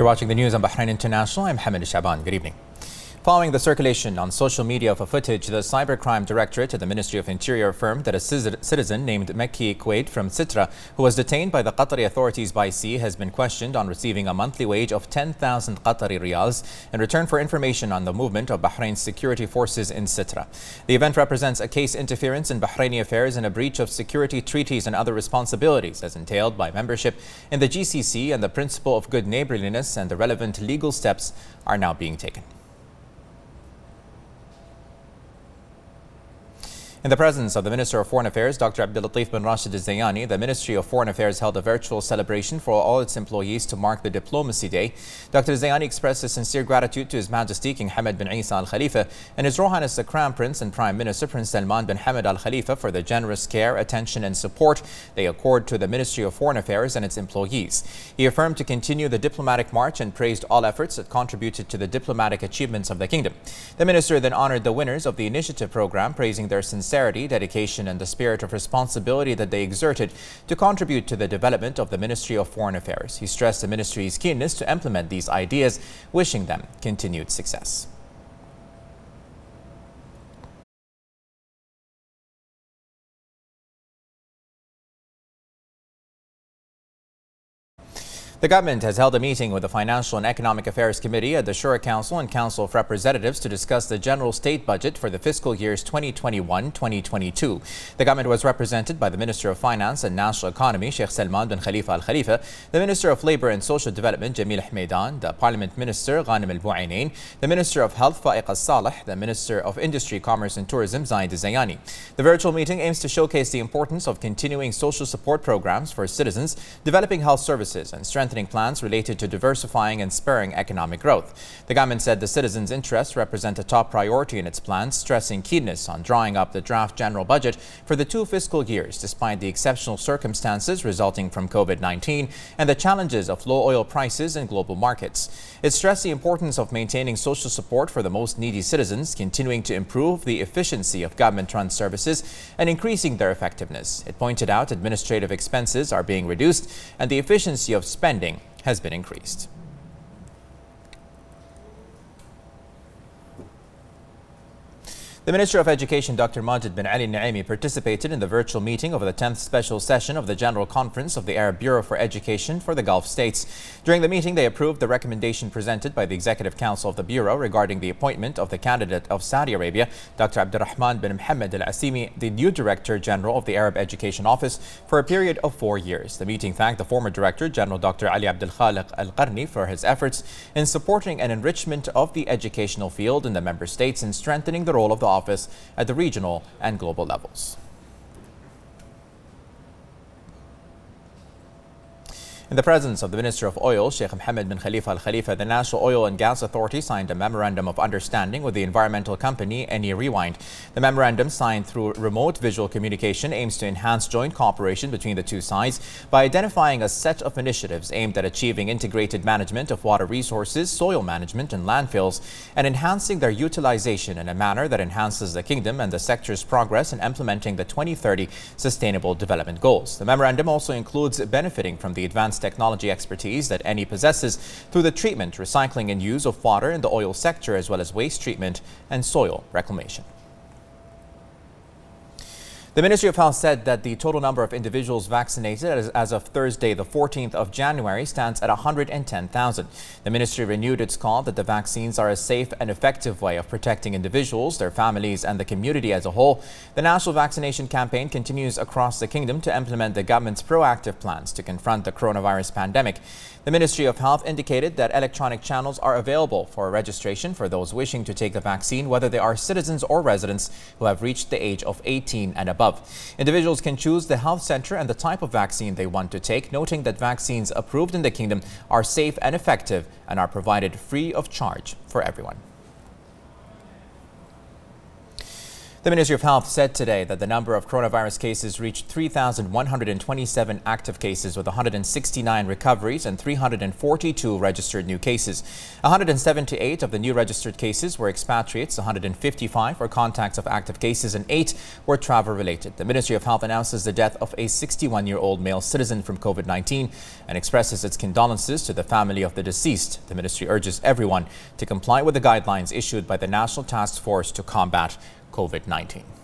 You're watching the news on Bahrain International. I'm Hamid Shaban. Good evening. Following the circulation on social media of a footage, the Cybercrime Directorate at the Ministry of Interior affirmed that a citizen named Mekki Kuwait from Sitra, who was detained by the Qatari authorities by sea, has been questioned on receiving a monthly wage of 10,000 Qatari riyals in return for information on the movement of Bahrain's security forces in Sitra. The event represents a case interference in Bahraini affairs and a breach of security treaties and other responsibilities as entailed by membership in the GCC and the principle of good neighborliness and the relevant legal steps are now being taken. In the presence of the Minister of Foreign Affairs, Dr. Abdulatif bin Rashid Al-Zayani, the Ministry of Foreign Affairs held a virtual celebration for all its employees to mark the Diplomacy Day. Dr. Zayani expressed his sincere gratitude to His Majesty King Hamad bin Isa Al Khalifa and His Royal Highness the Crown Prince and Prime Minister Prince Salman bin Hamad Al Khalifa for the generous care, attention and support they accord to the Ministry of Foreign Affairs and its employees. He affirmed to continue the diplomatic march and praised all efforts that contributed to the diplomatic achievements of the kingdom. The minister then honored the winners of the initiative program, praising their sincere sincerity, dedication and the spirit of responsibility that they exerted to contribute to the development of the Ministry of Foreign Affairs. He stressed the ministry's keenness to implement these ideas, wishing them continued success. The government has held a meeting with the Financial and Economic Affairs Committee at the Shura Council and Council of Representatives to discuss the general state budget for the fiscal years 2021-2022. The government was represented by the Minister of Finance and National Economy, Sheikh Salman bin Khalifa Al Khalifa, the Minister of Labour and Social Development, Jamil Hameidan, the Parliament Minister, Ghanem Al Buainain, the Minister of Health, Faeqa Al Saleh, the Minister of Industry, Commerce and Tourism, Zaid Zayani. The virtual meeting aims to showcase the importance of continuing social support programs for citizens, developing health services and strengthening strengthening plans related to diversifying and spurring economic growth. The government said the citizens' interests represent a top priority in its plans, stressing keenness on drawing up the draft general budget for the two fiscal years, despite the exceptional circumstances resulting from COVID-19 and the challenges of low oil prices in global markets. It stressed the importance of maintaining social support for the most needy citizens, continuing to improve the efficiency of government-run services and increasing their effectiveness. It pointed out administrative expenses are being reduced and the efficiency of spending spending has been increased. The Minister of Education, Dr. Majid bin Ali Naimi, participated in the virtual meeting of the 10th special session of the General Conference of the Arab Bureau for Education for the Gulf States. During the meeting, they approved the recommendation presented by the Executive Council of the Bureau regarding the appointment of the candidate of Saudi Arabia, Dr. Abdurrahman bin Mohammed Al Asimi, the new Director General of the Arab Education Office, for a period of four years. The meeting thanked the former Director General Dr. Ali Abdul Khaliq Al Qarni for his efforts in supporting an enrichment of the educational field in the member states and strengthening the role of the office at the regional and global levels. In the presence of the Minister of Oil, Sheikh Mohammed bin Khalifa Al Khalifa, the National Oil and Gas Authority signed a memorandum of understanding with the environmental company Eni Rewind. The memorandum, signed through remote visual communication, aims to enhance joint cooperation between the two sides by identifying a set of initiatives aimed at achieving integrated management of water resources, soil management, and landfills, and enhancing their utilization in a manner that enhances the kingdom and the sector's progress in implementing the 2030 Sustainable Development Goals. The memorandum also includes benefiting from the advanced technology expertise that Eni possesses through the treatment, recycling and use of water in the oil sector as well as waste treatment and soil reclamation. The Ministry of Health said that the total number of individuals vaccinated as, as, of Thursday, the 14th of January, stands at 110,000. The ministry renewed its call that the vaccines are a safe and effective way of protecting individuals, their families, and the community as a whole. The national vaccination campaign continues across the kingdom to implement the government's proactive plans to confront the coronavirus pandemic. The Ministry of Health indicated that electronic channels are available for registration for those wishing to take the vaccine, whether they are citizens or residents who have reached the age of 18 and above. Individuals can choose the health center and the type of vaccine they want to take, noting that vaccines approved in the kingdom are safe and effective and are provided free of charge for everyone. The Ministry of Health said today that the number of coronavirus cases reached 3,127 active cases with 169 recoveries and 342 registered new cases. 178 of the new registered cases were expatriates, 155 were contacts of active cases and 8 were travel related. The Ministry of Health announces the death of a 61-year-old male citizen from COVID-19 and expresses its condolences to the family of the deceased. The ministry urges everyone to comply with the guidelines issued by the National Task Force to combat COVID 19.